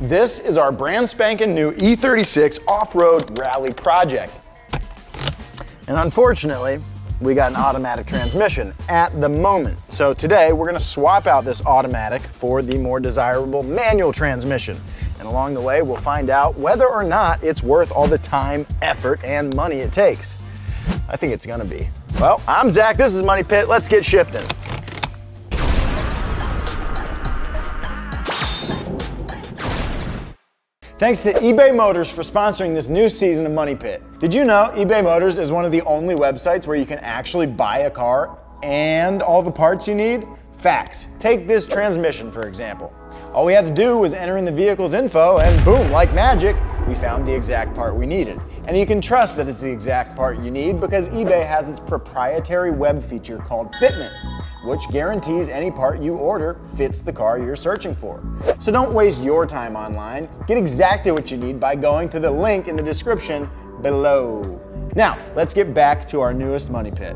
This is our brand spanking new E36 off-road rally project. And unfortunately, we got an automatic transmission at the moment. So today we're gonna swap out this automatic for the more desirable manual transmission. And along the way, we'll find out whether or not it's worth all the time, effort, and money it takes. I think it's gonna be. Well, I'm Zach, this is Money Pit, let's get shifting. Thanks to eBay Motors for sponsoring this new season of Money Pit. Did you know eBay Motors is one of the only websites where you can actually buy a car and all the parts you need? Facts. Take this transmission, for example. All we had to do was enter in the vehicle's info and boom, like magic, we found the exact part we needed. And you can trust that it's the exact part you need because eBay has its proprietary web feature called Fitment which guarantees any part you order fits the car you're searching for. So don't waste your time online. Get exactly what you need by going to the link in the description below. Now, let's get back to our newest money pit.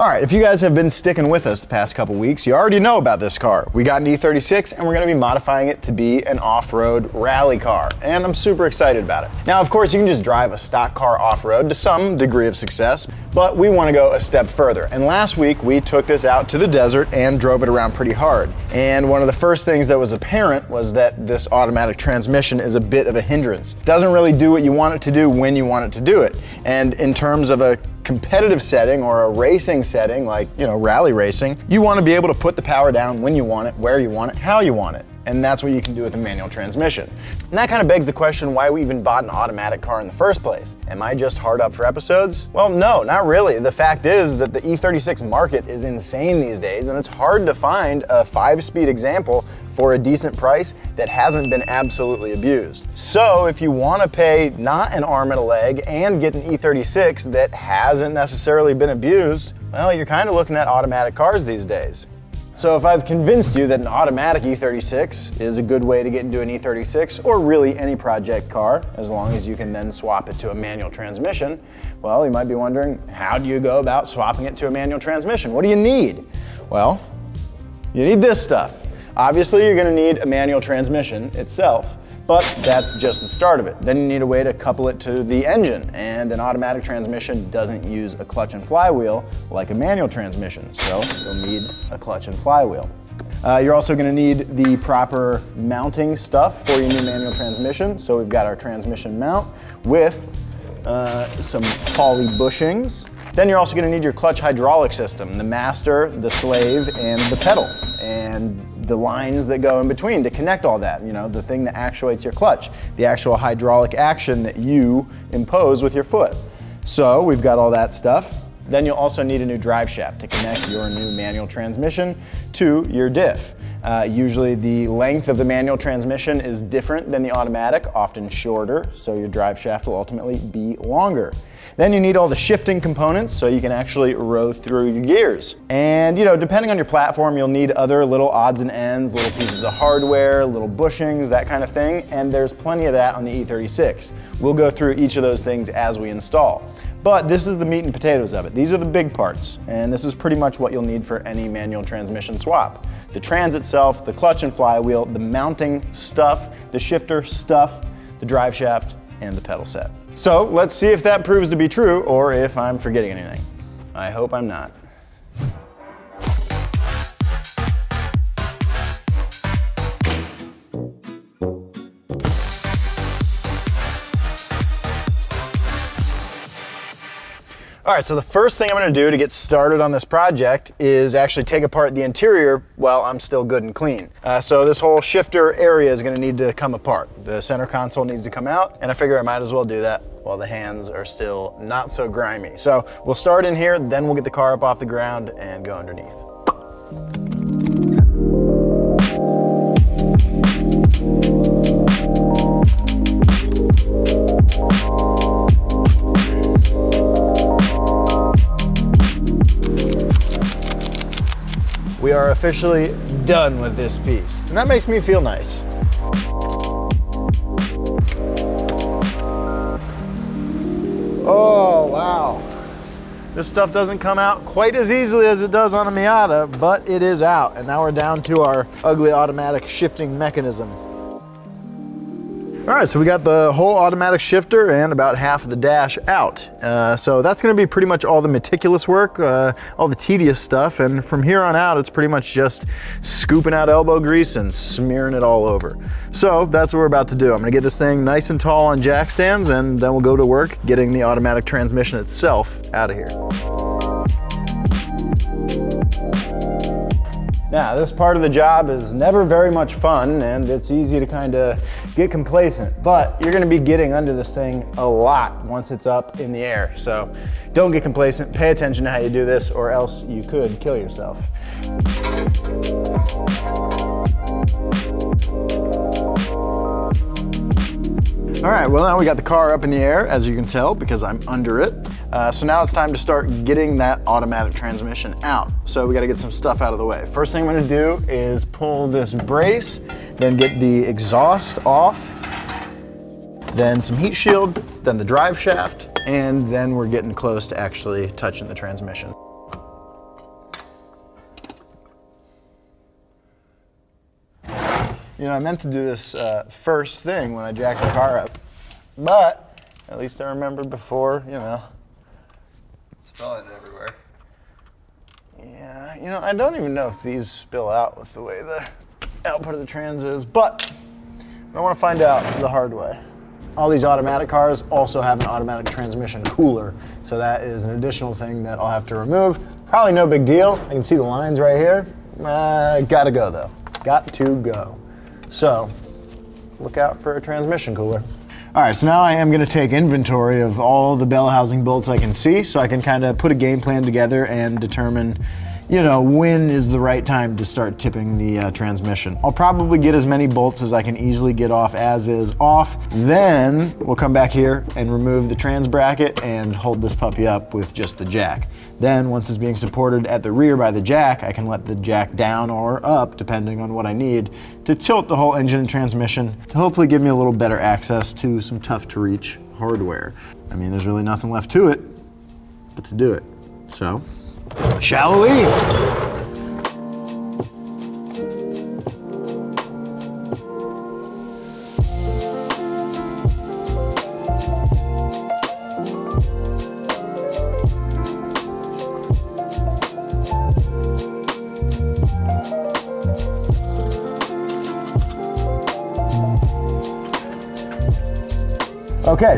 All right, if you guys have been sticking with us the past couple weeks, you already know about this car. We got an E36 and we're gonna be modifying it to be an off-road rally car, and I'm super excited about it. Now, of course, you can just drive a stock car off-road to some degree of success, but we wanna go a step further. And last week, we took this out to the desert and drove it around pretty hard. And one of the first things that was apparent was that this automatic transmission is a bit of a hindrance. Doesn't really do what you want it to do when you want it to do it. And in terms of a competitive setting or a racing setting, like, you know, rally racing, you want to be able to put the power down when you want it, where you want it, how you want it. And that's what you can do with a manual transmission. And that kind of begs the question why we even bought an automatic car in the first place. Am I just hard up for episodes? Well, no, not really. The fact is that the E36 market is insane these days, and it's hard to find a five speed example for a decent price that hasn't been absolutely abused. So if you wanna pay not an arm and a leg and get an E36 that hasn't necessarily been abused, well, you're kind of looking at automatic cars these days. So if I've convinced you that an automatic E36 is a good way to get into an E36 or really any project car, as long as you can then swap it to a manual transmission, well, you might be wondering, how do you go about swapping it to a manual transmission? What do you need? Well, you need this stuff. Obviously, you're gonna need a manual transmission itself, but that's just the start of it. Then you need a way to couple it to the engine, and an automatic transmission doesn't use a clutch and flywheel like a manual transmission, so you'll need a clutch and flywheel. Uh, you're also gonna need the proper mounting stuff for your new manual transmission. So we've got our transmission mount with uh, some poly bushings. Then you're also gonna need your clutch hydraulic system, the master, the slave, and the pedal. And the lines that go in between to connect all that, you know, the thing that actuates your clutch, the actual hydraulic action that you impose with your foot. So we've got all that stuff. Then you'll also need a new drive shaft to connect your new manual transmission to your diff. Uh, usually the length of the manual transmission is different than the automatic, often shorter, so your drive shaft will ultimately be longer. Then you need all the shifting components so you can actually row through your gears. And you know, depending on your platform, you'll need other little odds and ends, little pieces of hardware, little bushings, that kind of thing. And there's plenty of that on the E36. We'll go through each of those things as we install. But this is the meat and potatoes of it. These are the big parts, and this is pretty much what you'll need for any manual transmission swap. The trans itself, the clutch and flywheel, the mounting stuff, the shifter stuff, the drive shaft, and the pedal set. So let's see if that proves to be true or if I'm forgetting anything. I hope I'm not. All right, so the first thing I'm gonna do to get started on this project is actually take apart the interior while I'm still good and clean. Uh, so this whole shifter area is gonna need to come apart. The center console needs to come out, and I figure I might as well do that while the hands are still not so grimy. So we'll start in here, then we'll get the car up off the ground and go underneath. Are officially done with this piece. And that makes me feel nice. Oh, wow. This stuff doesn't come out quite as easily as it does on a Miata, but it is out. And now we're down to our ugly automatic shifting mechanism. All right, so we got the whole automatic shifter and about half of the dash out. Uh, so that's gonna be pretty much all the meticulous work, uh, all the tedious stuff. And from here on out, it's pretty much just scooping out elbow grease and smearing it all over. So that's what we're about to do. I'm gonna get this thing nice and tall on jack stands and then we'll go to work getting the automatic transmission itself out of here. Now, this part of the job is never very much fun and it's easy to kind of get complacent, but you're gonna be getting under this thing a lot once it's up in the air. So don't get complacent, pay attention to how you do this or else you could kill yourself. All right, well now we got the car up in the air, as you can tell, because I'm under it. Uh, so now it's time to start getting that automatic transmission out. So we gotta get some stuff out of the way. First thing I'm gonna do is pull this brace, then get the exhaust off, then some heat shield, then the drive shaft, and then we're getting close to actually touching the transmission. You know, I meant to do this uh, first thing when I jacked the car up, but at least I remembered before, you know. Spill it everywhere. Yeah, you know, I don't even know if these spill out with the way the output of the trans is, but I want to find out the hard way. All these automatic cars also have an automatic transmission cooler, so that is an additional thing that I'll have to remove. Probably no big deal. I can see the lines right here. Uh, gotta go though. Got to go. So, look out for a transmission cooler. All right, so now I am gonna take inventory of all the bell housing bolts I can see so I can kind of put a game plan together and determine, you know, when is the right time to start tipping the uh, transmission. I'll probably get as many bolts as I can easily get off as is off. Then we'll come back here and remove the trans bracket and hold this puppy up with just the jack. Then once it's being supported at the rear by the jack, I can let the jack down or up, depending on what I need, to tilt the whole engine and transmission to hopefully give me a little better access to some tough to reach hardware. I mean, there's really nothing left to it but to do it. So, shall we?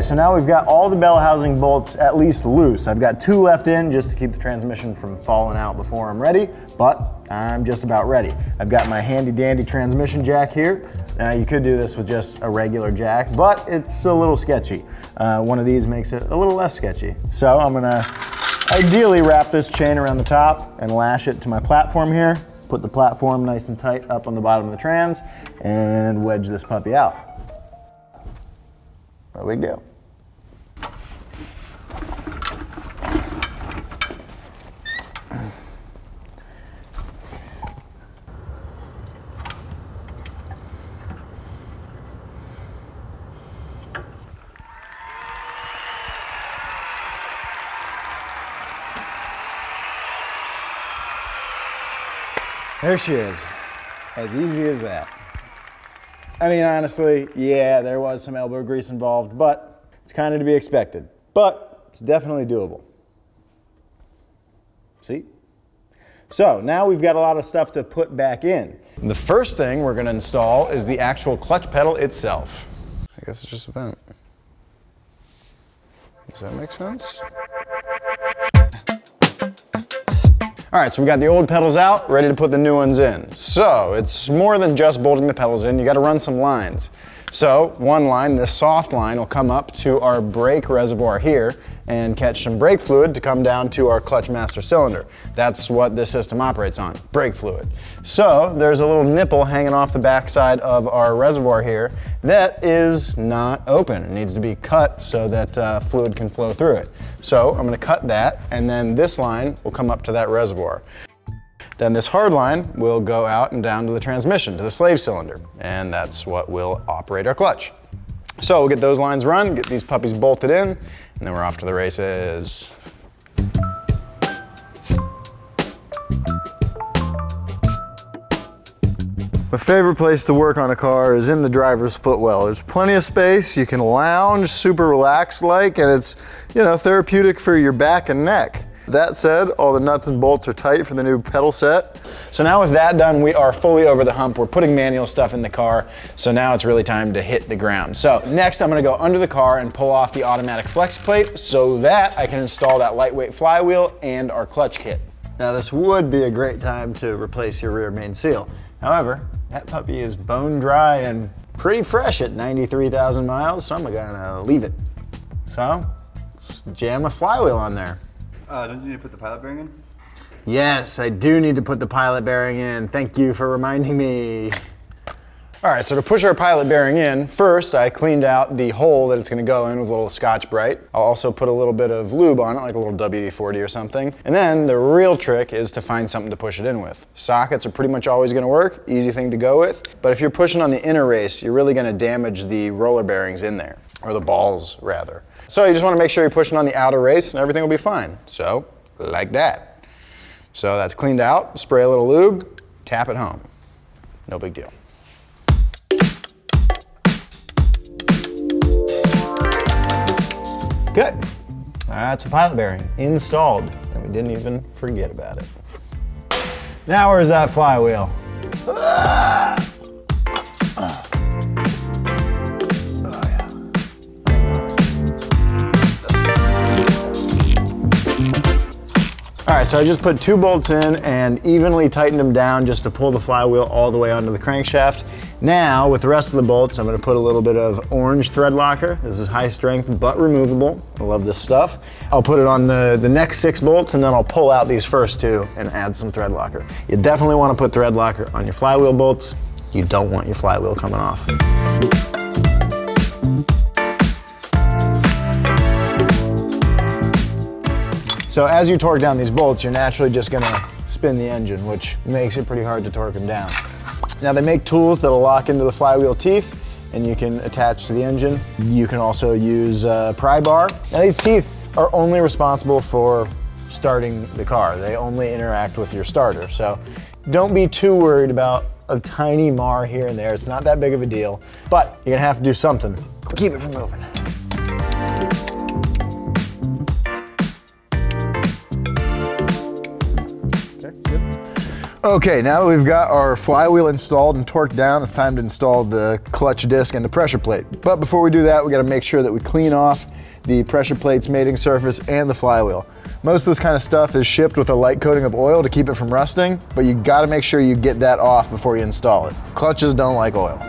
So now we've got all the bell housing bolts at least loose. I've got two left in just to keep the transmission from falling out before I'm ready, but I'm just about ready. I've got my handy dandy transmission jack here. Now you could do this with just a regular jack, but it's a little sketchy. Uh, one of these makes it a little less sketchy. So I'm gonna ideally wrap this chain around the top and lash it to my platform here, put the platform nice and tight up on the bottom of the trans, and wedge this puppy out. No big deal. There she is. As easy as that. I mean, honestly, yeah, there was some elbow grease involved, but it's kind of to be expected. But it's definitely doable. See? So now we've got a lot of stuff to put back in. The first thing we're gonna install is the actual clutch pedal itself. I guess it's just a vent. Does that make sense? All right, so we got the old pedals out, ready to put the new ones in. So it's more than just bolting the pedals in, you gotta run some lines. So one line, this soft line, will come up to our brake reservoir here and catch some brake fluid to come down to our clutch master cylinder. That's what this system operates on, brake fluid. So there's a little nipple hanging off the backside of our reservoir here that is not open. It needs to be cut so that uh, fluid can flow through it. So I'm gonna cut that and then this line will come up to that reservoir. Then this hard line will go out and down to the transmission, to the slave cylinder, and that's what will operate our clutch. So we'll get those lines run, get these puppies bolted in, and then we're off to the races. My favorite place to work on a car is in the driver's footwell. There's plenty of space, you can lounge super relaxed like, and it's, you know, therapeutic for your back and neck. That said, all the nuts and bolts are tight for the new pedal set. So now with that done, we are fully over the hump. We're putting manual stuff in the car. So now it's really time to hit the ground. So next I'm gonna go under the car and pull off the automatic flex plate so that I can install that lightweight flywheel and our clutch kit. Now this would be a great time to replace your rear main seal. However, that puppy is bone dry and pretty fresh at 93,000 miles, so I'm gonna leave it. So, let's jam a flywheel on there. Uh, don't you need to put the pilot bearing in? Yes, I do need to put the pilot bearing in. Thank you for reminding me. All right, so to push our pilot bearing in, first I cleaned out the hole that it's gonna go in with a little Scotch-Brite. I'll also put a little bit of lube on it, like a little WD-40 or something. And then the real trick is to find something to push it in with. Sockets are pretty much always gonna work, easy thing to go with. But if you're pushing on the inner race, you're really gonna damage the roller bearings in there, or the balls rather. So you just wanna make sure you're pushing on the outer race and everything will be fine. So, like that. So that's cleaned out, spray a little lube, tap it home. No big deal. Good. That's a pilot bearing installed, and we didn't even forget about it. Now where's that flywheel? Right, so I just put two bolts in and evenly tightened them down just to pull the flywheel all the way onto the crankshaft. Now, with the rest of the bolts, I'm gonna put a little bit of orange thread locker. This is high strength but removable. I love this stuff. I'll put it on the, the next six bolts and then I'll pull out these first two and add some thread locker. You definitely wanna put thread locker on your flywheel bolts. You don't want your flywheel coming off. So as you torque down these bolts, you're naturally just gonna spin the engine, which makes it pretty hard to torque them down. Now they make tools that'll lock into the flywheel teeth and you can attach to the engine. You can also use a pry bar. Now these teeth are only responsible for starting the car. They only interact with your starter. So don't be too worried about a tiny mar here and there. It's not that big of a deal, but you're gonna have to do something to keep it from moving. Okay, now that we've got our flywheel installed and torqued down, it's time to install the clutch disc and the pressure plate. But before we do that, we gotta make sure that we clean off the pressure plate's mating surface and the flywheel. Most of this kind of stuff is shipped with a light coating of oil to keep it from rusting, but you gotta make sure you get that off before you install it. Clutches don't like oil.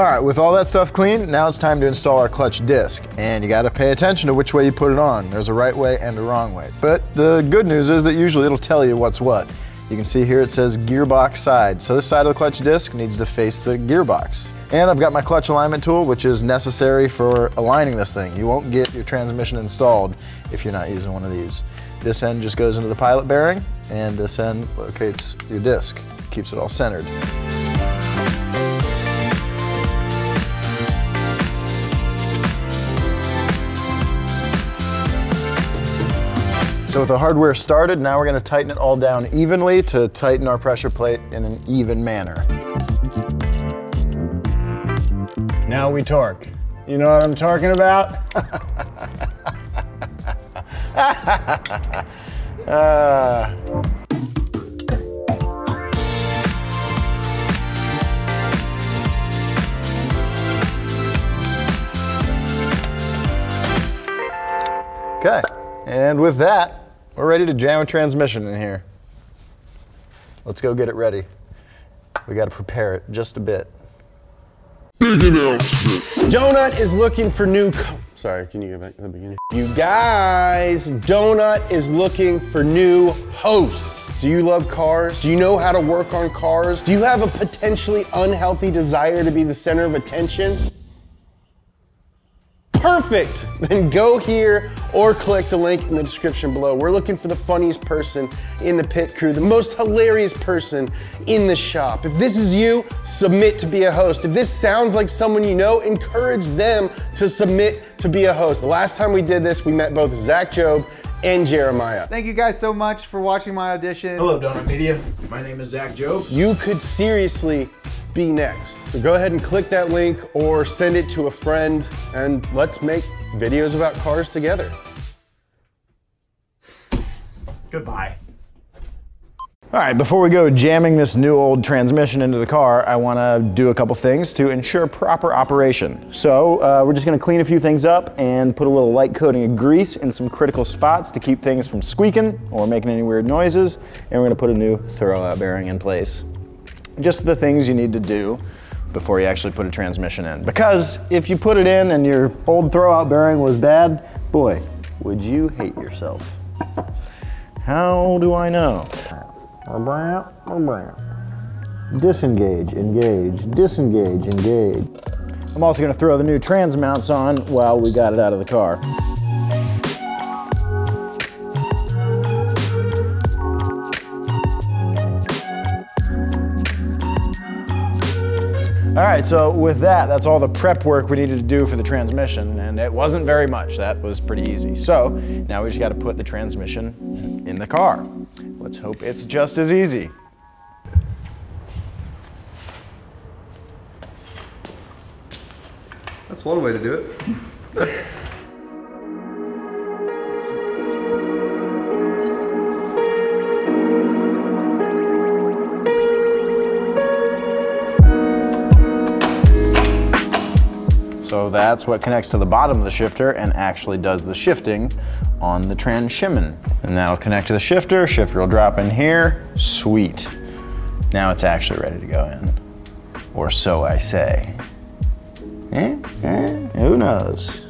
All right, with all that stuff clean, now it's time to install our clutch disc. And you gotta pay attention to which way you put it on. There's a right way and a wrong way. But the good news is that usually it'll tell you what's what. You can see here it says gearbox side. So this side of the clutch disc needs to face the gearbox. And I've got my clutch alignment tool, which is necessary for aligning this thing. You won't get your transmission installed if you're not using one of these. This end just goes into the pilot bearing, and this end locates your disc, keeps it all centered. So with the hardware started, now we're gonna tighten it all down evenly to tighten our pressure plate in an even manner. Now we torque. You know what I'm talking about? uh. Okay, and with that, we're ready to jam a transmission in here. Let's go get it ready. We gotta prepare it just a bit. Donut is looking for new. Sorry, can you go back to the beginning? You guys, Donut is looking for new hosts. Do you love cars? Do you know how to work on cars? Do you have a potentially unhealthy desire to be the center of attention? Perfect! Then go here or click the link in the description below. We're looking for the funniest person in the pit crew, the most hilarious person in the shop. If this is you, submit to be a host. If this sounds like someone you know, encourage them to submit to be a host. The last time we did this, we met both Zach Jobe and Jeremiah. Thank you guys so much for watching my audition. Hello, Donut Media. My name is Zach Jobe. You could seriously be next. So go ahead and click that link or send it to a friend and let's make videos about cars together. Goodbye. All right, before we go jamming this new old transmission into the car, I wanna do a couple things to ensure proper operation. So uh, we're just gonna clean a few things up and put a little light coating of grease in some critical spots to keep things from squeaking or making any weird noises. And we're gonna put a new throwout bearing in place. Just the things you need to do before you actually put a transmission in. Because if you put it in and your old throwout bearing was bad, boy, would you hate yourself. How do I know? Disengage, engage, disengage, engage. I'm also gonna throw the new trans mounts on while we got it out of the car. All right, so with that, that's all the prep work we needed to do for the transmission, and it wasn't very much. That was pretty easy. So now we just gotta put the transmission in the car. Let's hope it's just as easy. That's one way to do it. So that's what connects to the bottom of the shifter and actually does the shifting on the transshimmin. And that'll connect to the shifter, shifter will drop in here, sweet. Now it's actually ready to go in. Or so I say. Eh? Eh? Who knows?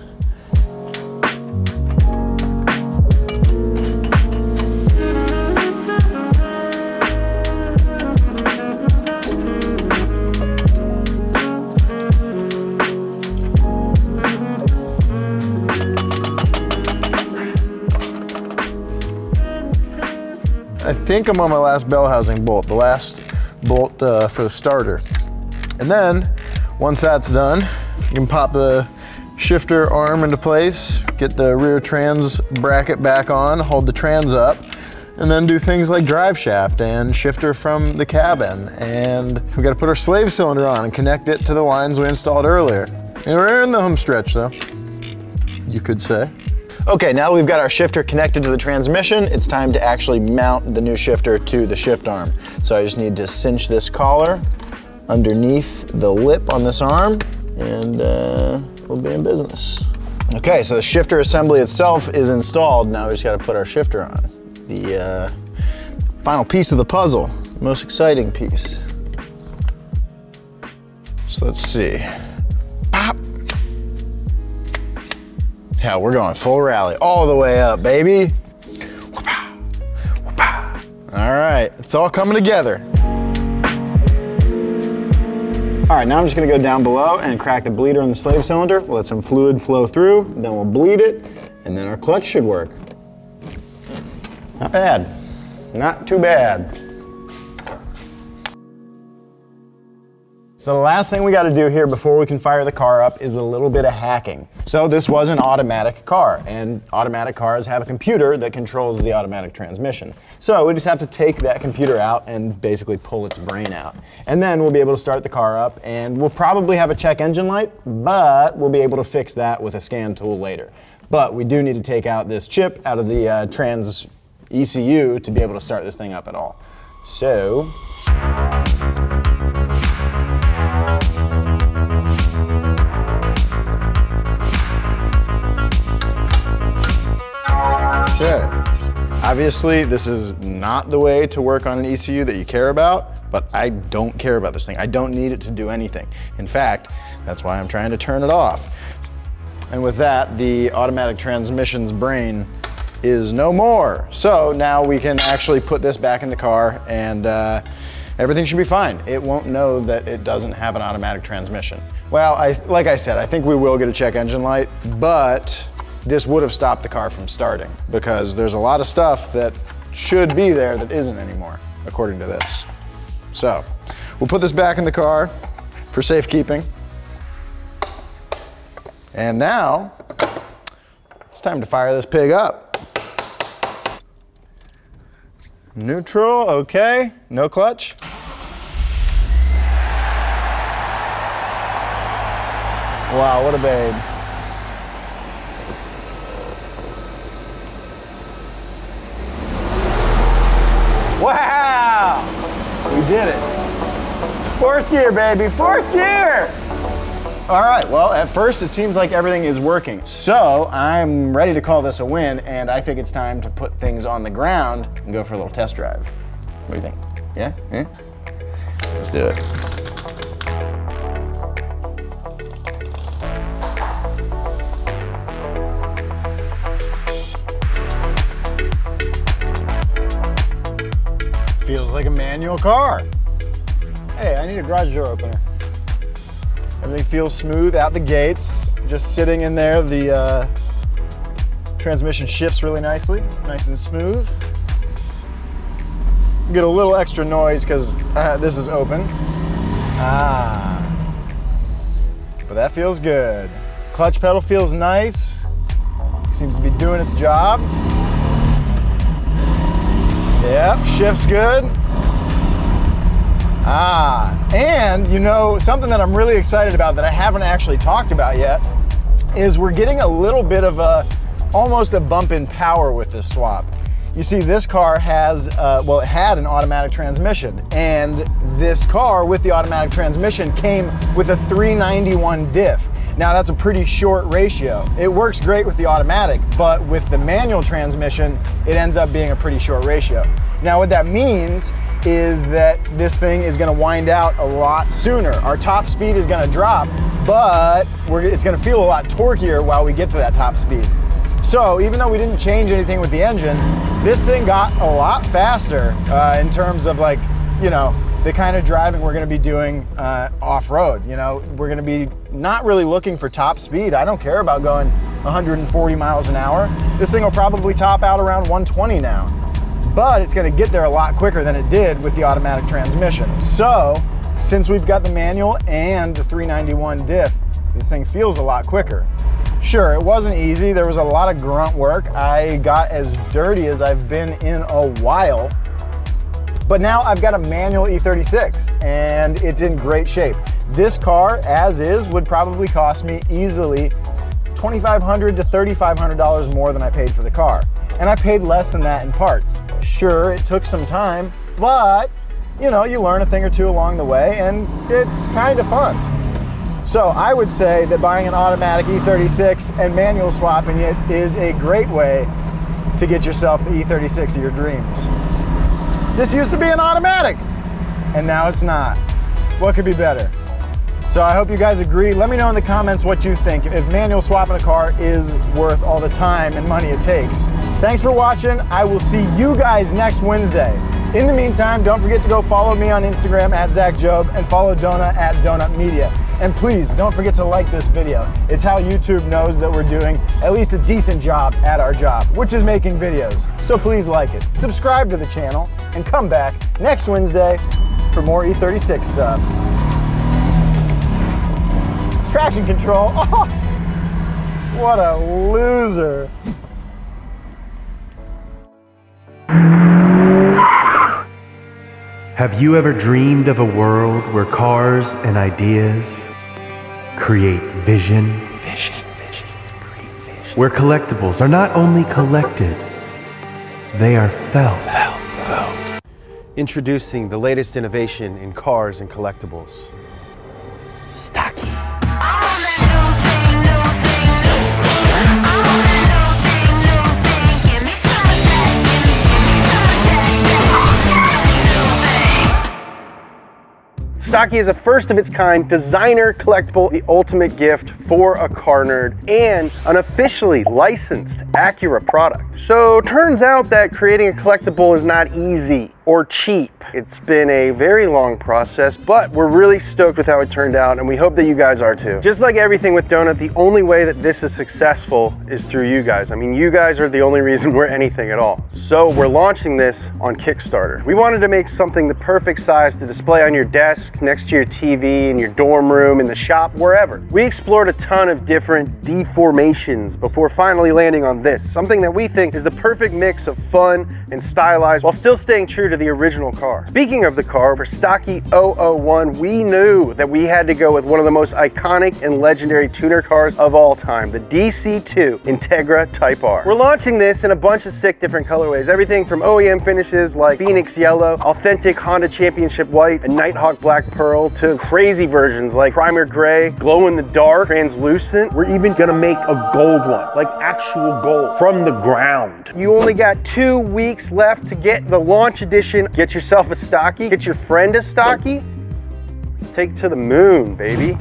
I think I'm on my last bell housing bolt, the last bolt uh, for the starter. And then, once that's done, you can pop the shifter arm into place, get the rear trans bracket back on, hold the trans up, and then do things like drive shaft and shifter from the cabin. And we gotta put our slave cylinder on and connect it to the lines we installed earlier. And we're in the home stretch though, you could say. Okay, now that we've got our shifter connected to the transmission, it's time to actually mount the new shifter to the shift arm. So I just need to cinch this collar underneath the lip on this arm and uh, we'll be in business. Okay, so the shifter assembly itself is installed. Now we just gotta put our shifter on. The uh, final piece of the puzzle, most exciting piece. So let's see. Yeah, we're going full rally all the way up, baby. All right, it's all coming together. All right, now I'm just gonna go down below and crack the bleeder on the slave cylinder, let some fluid flow through, then we'll bleed it, and then our clutch should work. Not bad, not too bad. So the last thing we gotta do here before we can fire the car up is a little bit of hacking. So this was an automatic car, and automatic cars have a computer that controls the automatic transmission. So we just have to take that computer out and basically pull its brain out. And then we'll be able to start the car up, and we'll probably have a check engine light, but we'll be able to fix that with a scan tool later. But we do need to take out this chip out of the uh, trans ECU to be able to start this thing up at all. So, Obviously, this is not the way to work on an ECU that you care about, but I don't care about this thing. I don't need it to do anything. In fact, that's why I'm trying to turn it off. And with that, the automatic transmission's brain is no more. So now we can actually put this back in the car and uh, everything should be fine. It won't know that it doesn't have an automatic transmission. Well, I, like I said, I think we will get a check engine light, but this would have stopped the car from starting because there's a lot of stuff that should be there that isn't anymore, according to this. So we'll put this back in the car for safekeeping. And now it's time to fire this pig up. Neutral, okay. No clutch. Wow, what a babe. Wow! We did it. Fourth gear, baby, fourth gear! All right, well, at first it seems like everything is working. So I'm ready to call this a win, and I think it's time to put things on the ground and go for a little test drive. What do you think? Yeah? Yeah? Let's do it. Feels like a manual car. Need a garage door opener. Everything feels smooth out the gates. Just sitting in there, the uh, transmission shifts really nicely, nice and smooth. Get a little extra noise because uh, this is open. Ah, but that feels good. Clutch pedal feels nice. Seems to be doing its job. Yep, shifts good. Ah, and you know, something that I'm really excited about that I haven't actually talked about yet is we're getting a little bit of a, almost a bump in power with this swap. You see, this car has, uh, well, it had an automatic transmission, and this car with the automatic transmission came with a 391 diff. Now that's a pretty short ratio. It works great with the automatic, but with the manual transmission, it ends up being a pretty short ratio. Now what that means is that this thing is gonna wind out a lot sooner. Our top speed is gonna drop, but it's gonna feel a lot torqueier while we get to that top speed. So even though we didn't change anything with the engine, this thing got a lot faster uh, in terms of like, you know, the kind of driving we're gonna be doing uh, off-road. You know, we're gonna be not really looking for top speed. I don't care about going 140 miles an hour. This thing will probably top out around 120 now but it's gonna get there a lot quicker than it did with the automatic transmission. So, since we've got the manual and the 391 diff, this thing feels a lot quicker. Sure, it wasn't easy. There was a lot of grunt work. I got as dirty as I've been in a while. But now I've got a manual E36 and it's in great shape. This car, as is, would probably cost me easily 2,500 to $3,500 more than I paid for the car. And I paid less than that in parts. Sure, it took some time, but you know, you learn a thing or two along the way and it's kind of fun. So I would say that buying an automatic E36 and manual swapping it is a great way to get yourself the E36 of your dreams. This used to be an automatic and now it's not. What could be better? So I hope you guys agree. Let me know in the comments what you think. If manual swapping a car is worth all the time and money it takes. Thanks for watching. I will see you guys next Wednesday. In the meantime, don't forget to go follow me on Instagram at Zach Jobe and follow Donut at Donut Media. And please don't forget to like this video. It's how YouTube knows that we're doing at least a decent job at our job, which is making videos. So please like it, subscribe to the channel, and come back next Wednesday for more E36 stuff. Traction control. Oh, what a loser. Have you ever dreamed of a world where cars and ideas create vision? Vision, vision, create vision. Where collectibles are not only collected, they are felt. Felt, felt. Introducing the latest innovation in cars and collectibles. Stocky. Stocky is a first of its kind designer collectible, the ultimate gift for a car nerd, and an officially licensed Acura product. So turns out that creating a collectible is not easy or cheap. It's been a very long process, but we're really stoked with how it turned out and we hope that you guys are too. Just like everything with Donut, the only way that this is successful is through you guys. I mean, you guys are the only reason we're anything at all. So we're launching this on Kickstarter. We wanted to make something the perfect size to display on your desk, next to your TV, in your dorm room, in the shop, wherever. We explored a ton of different deformations before finally landing on this, something that we think is the perfect mix of fun and stylized while still staying true to the original car. Speaking of the car, for oh Stocky 001, we knew that we had to go with one of the most iconic and legendary tuner cars of all time, the DC2 Integra Type R. We're launching this in a bunch of sick different colorways, everything from OEM finishes like Phoenix Yellow, authentic Honda Championship White, and Nighthawk Black Pearl, to crazy versions like Primer Gray, Glow in the Dark, Translucent. We're even gonna make a gold one, like actual gold, from the ground. You only got two weeks left to get the launch edition. Get yourself a stocky, get your friend a stocky. Let's take to the moon, baby.